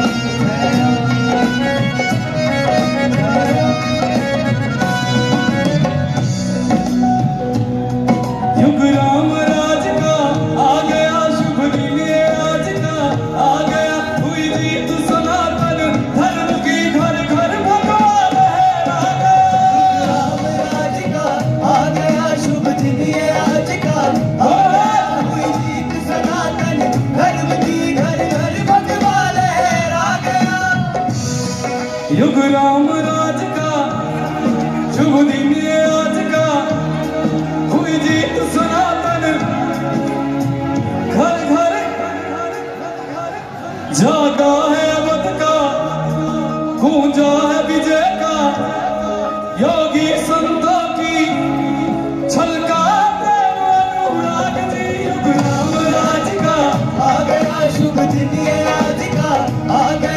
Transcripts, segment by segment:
É. युग राम राज का शुभ दिन आज का हुई जीत सनातन घर घर जाता है अवत का गूंजा है विजय का योगी संतों की छलका युग राम राज का आ गया शुभ दिन आज का आ गया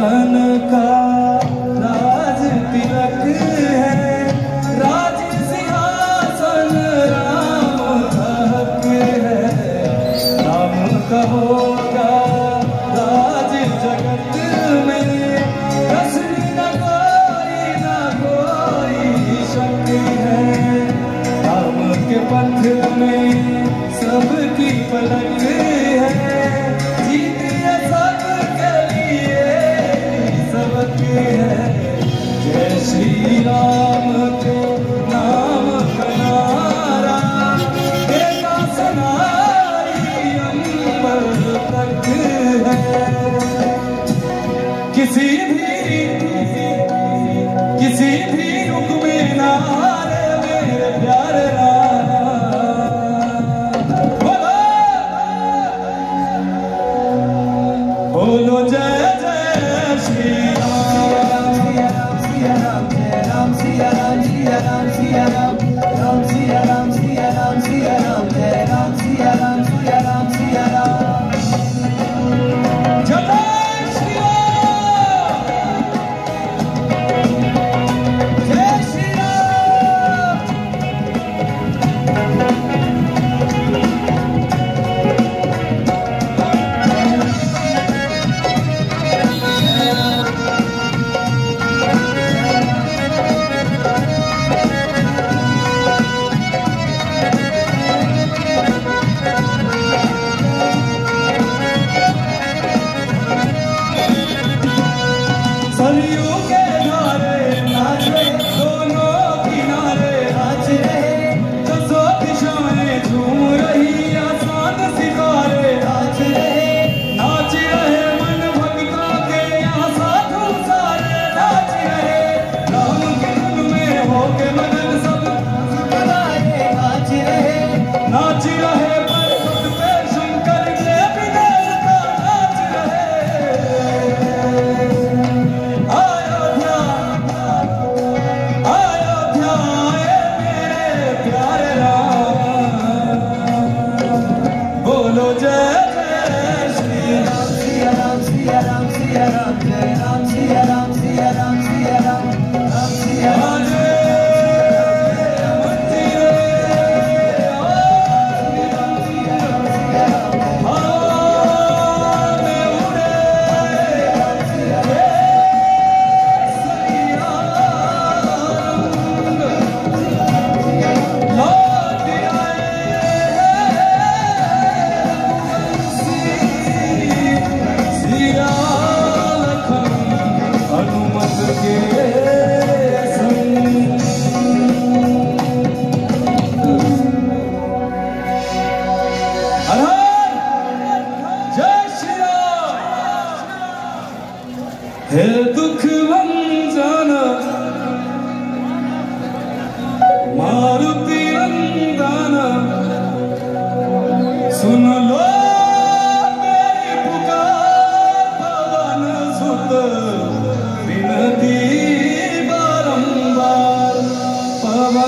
Sadana किसी भी रुक में ना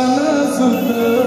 पवन सुत